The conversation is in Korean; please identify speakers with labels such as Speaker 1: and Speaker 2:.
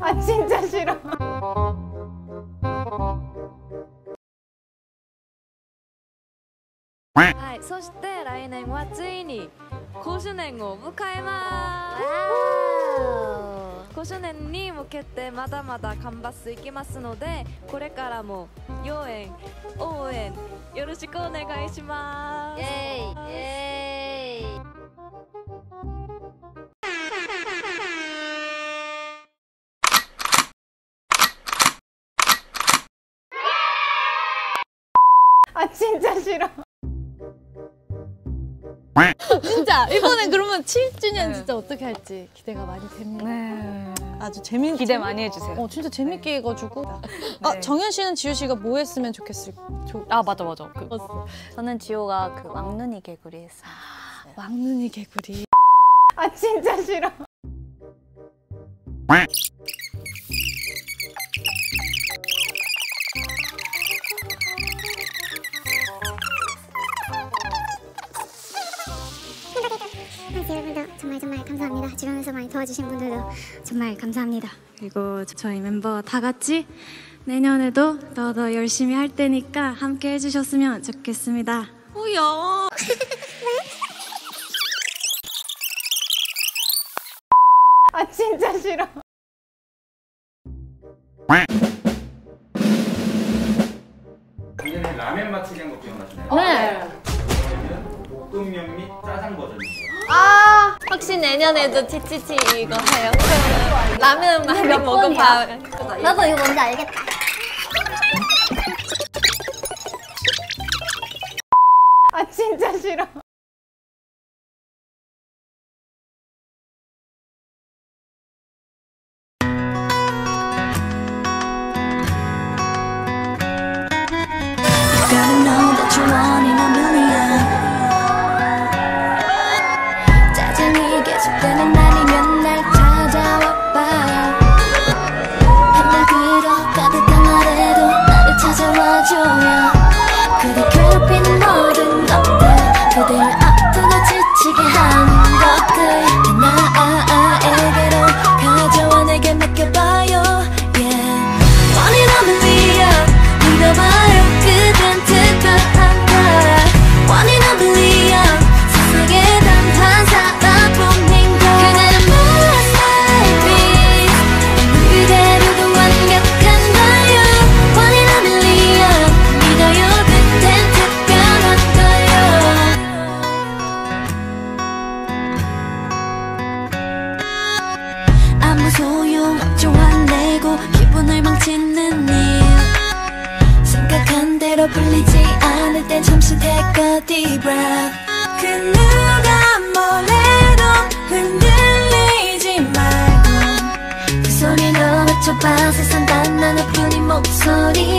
Speaker 1: あちんちゃし
Speaker 2: はい、そして来年はついに5周年を迎えます。5周年に向けてまだまだカンバス行きますのでこれからも応援応援よろしくお願いします。
Speaker 3: イエーイ。
Speaker 1: 진짜 싫어.
Speaker 4: 진짜 이번에 그러면 7주년 진짜 어떻게 할지 기대가 많이 됩니다.
Speaker 5: 네.
Speaker 4: 아주 재밌
Speaker 5: 기대 많이 해주세요.
Speaker 4: 어 진짜 재밌게 해가지고.
Speaker 5: 네.
Speaker 4: 아 정현 씨는 지효 씨가 뭐 했으면 좋겠을 좋.
Speaker 5: 아 맞아 맞아. 그,
Speaker 3: 저는 지호가 그 왕눈이 개구리 했어요
Speaker 4: 왕눈이 개구리.
Speaker 1: 아 진짜 싫어.
Speaker 6: 주변에서 많이 도와주신 분들도 정말 감사합니다.
Speaker 7: 그리고 저희 멤버 다 같이 내년에도 더 더 열심히 할 테니까 함께 해주셨으면 좋겠습니다.
Speaker 4: 뭐야?
Speaker 1: 아 진짜 싫어.
Speaker 8: 작년에 라면 맞추기 한 거 기억나시나요?
Speaker 1: 네.
Speaker 8: 볶음면 및 짜장 버전이에요.
Speaker 3: 아 혹시 내년에도 치치치 이거 해요? 라면 많이 먹어봐
Speaker 6: 나도 이거 뭔지 알겠다.
Speaker 1: 아 진짜 싫어.
Speaker 7: Gotta know that you're one in a million. 풀리지 않을 땐 잠시 take a deep breath 그 누가 뭐래도 흔들리지 말고 그 소리로 외쳐봐. 세상 단 하나뿐인 목소리로